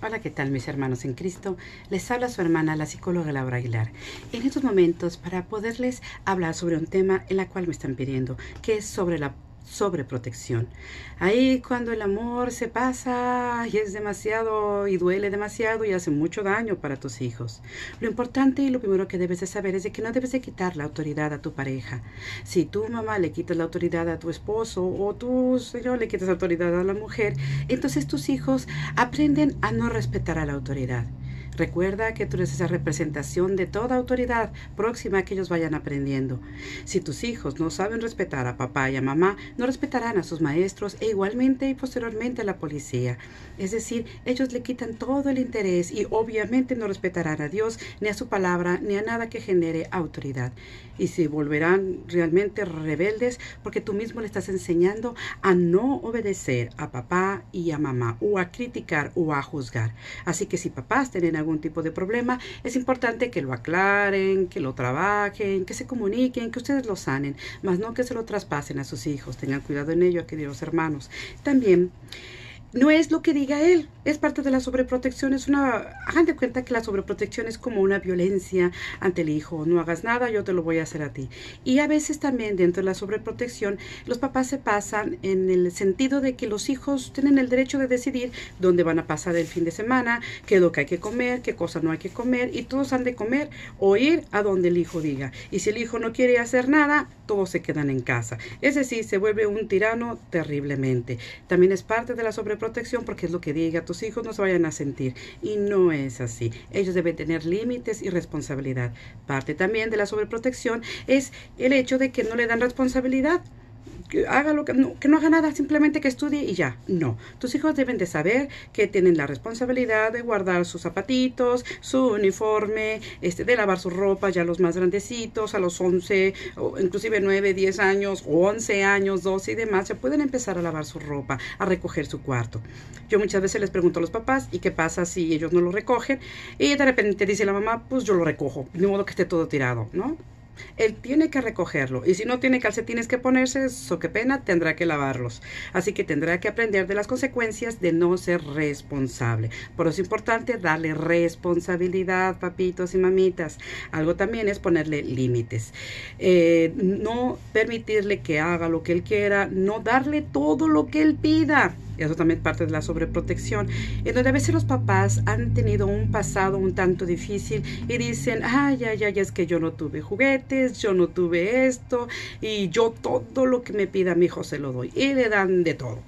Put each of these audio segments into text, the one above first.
Hola, ¿qué tal mis hermanos en Cristo? Les habla su hermana, la psicóloga Laura Aguilar. En estos momentos, para poderles hablar sobre un tema en la cual me están pidiendo, que es sobre la sobreprotección. Ahí cuando el amor se pasa y es demasiado y duele demasiado y hace mucho daño para tus hijos. Lo importante y lo primero que debes de saber es de que no debes de quitar la autoridad a tu pareja. Si tu mamá le quitas la autoridad a tu esposo o tú, señor, le quitas la autoridad a la mujer, entonces tus hijos aprenden a no respetar a la autoridad. Recuerda que tú eres esa representación de toda autoridad próxima que ellos vayan aprendiendo. Si tus hijos no saben respetar a papá y a mamá, no respetarán a sus maestros e igualmente y posteriormente a la policía. Es decir, ellos le quitan todo el interés y obviamente no respetarán a Dios, ni a su palabra, ni a nada que genere autoridad. Y se volverán realmente rebeldes porque tú mismo le estás enseñando a no obedecer a papá y a mamá, o a criticar o a juzgar. Así que si papás tienen algún tipo de problema, es importante que lo aclaren, que lo trabajen, que se comuniquen, que ustedes lo sanen, más no que se lo traspasen a sus hijos. Tengan cuidado en ello, queridos hermanos. También no es lo que diga él, es parte de la sobreprotección, es una, hagan de cuenta que la sobreprotección es como una violencia ante el hijo, no hagas nada, yo te lo voy a hacer a ti. Y a veces también dentro de la sobreprotección, los papás se pasan en el sentido de que los hijos tienen el derecho de decidir dónde van a pasar el fin de semana, qué es lo que hay que comer, qué cosa no hay que comer, y todos han de comer o ir a donde el hijo diga. Y si el hijo no quiere hacer nada, todos se quedan en casa. Es decir, se vuelve un tirano terriblemente. También es parte de la sobreprotección protección porque es lo que diga, tus hijos no se vayan a sentir. Y no es así. Ellos deben tener límites y responsabilidad. Parte también de la sobreprotección es el hecho de que no le dan responsabilidad que haga lo que no, que no haga nada, simplemente que estudie y ya. No, tus hijos deben de saber que tienen la responsabilidad de guardar sus zapatitos, su uniforme, este, de lavar su ropa, ya los más grandecitos, a los 11, o inclusive 9, 10 años, 11 años, 12 y demás, ya pueden empezar a lavar su ropa, a recoger su cuarto. Yo muchas veces les pregunto a los papás, ¿y qué pasa si ellos no lo recogen? Y de repente dice la mamá, pues yo lo recojo, de modo que esté todo tirado, ¿no? Él tiene que recogerlo y si no tiene calcetines que ponerse, eso qué pena, tendrá que lavarlos. Así que tendrá que aprender de las consecuencias de no ser responsable. Por eso es importante darle responsabilidad, papitos y mamitas. Algo también es ponerle límites. Eh, no permitirle que haga lo que él quiera, no darle todo lo que él pida eso también parte de la sobreprotección, en donde a veces los papás han tenido un pasado un tanto difícil y dicen, ay, ay, ay, es que yo no tuve juguetes, yo no tuve esto, y yo todo lo que me pida mi hijo se lo doy. Y le dan de todo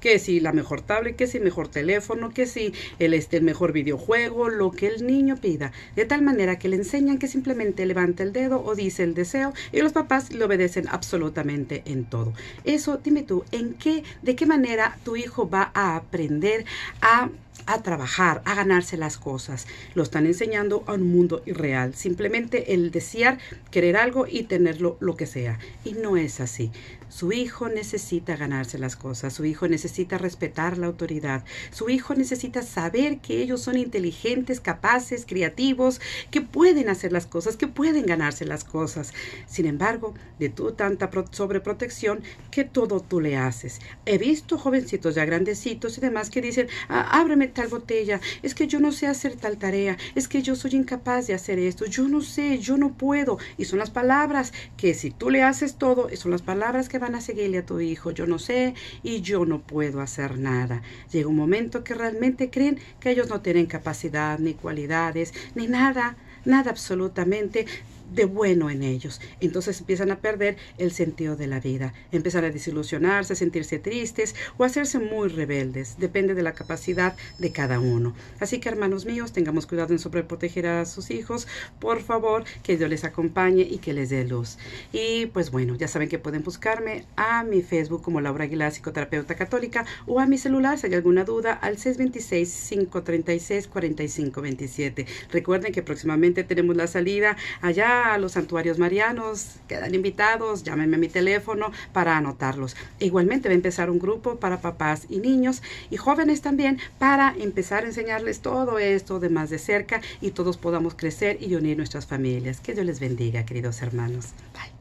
que si la mejor tablet, que si mejor teléfono, que si el, este, el mejor videojuego, lo que el niño pida, de tal manera que le enseñan que simplemente levanta el dedo o dice el deseo y los papás le obedecen absolutamente en todo. Eso, dime tú, ¿en qué, de qué manera tu hijo va a aprender a a trabajar, a ganarse las cosas. Lo están enseñando a un mundo irreal. Simplemente el desear, querer algo y tenerlo lo que sea. Y no es así. Su hijo necesita ganarse las cosas, su hijo necesita respetar la autoridad, su hijo necesita saber que ellos son inteligentes, capaces, creativos, que pueden hacer las cosas, que pueden ganarse las cosas. Sin embargo, de tu tanta sobreprotección, que todo tú le haces. He visto jovencitos ya grandecitos y demás que dicen, ah, tal botella, es que yo no sé hacer tal tarea, es que yo soy incapaz de hacer esto, yo no sé, yo no puedo. Y son las palabras que si tú le haces todo, son las palabras que van a seguirle a tu hijo, yo no sé y yo no puedo hacer nada. Llega un momento que realmente creen que ellos no tienen capacidad, ni cualidades, ni nada, nada absolutamente de bueno en ellos. Entonces empiezan a perder el sentido de la vida, empiezan a desilusionarse, sentirse tristes o hacerse muy rebeldes. Depende de la capacidad de cada uno. Así que hermanos míos, tengamos cuidado en sobreproteger a sus hijos. Por favor, que Dios les acompañe y que les dé luz. Y pues bueno, ya saben que pueden buscarme a mi Facebook como Laura Aguilar, psicoterapeuta católica, o a mi celular si hay alguna duda al 626-536-4527. Recuerden que próximamente tenemos la salida allá a los santuarios marianos, quedan invitados, llámenme a mi teléfono para anotarlos. igualmente va a empezar un grupo para papás y niños y jóvenes también para empezar a enseñarles todo esto de más de cerca y todos podamos crecer y unir nuestras familias. Que Dios les bendiga, queridos hermanos. Bye.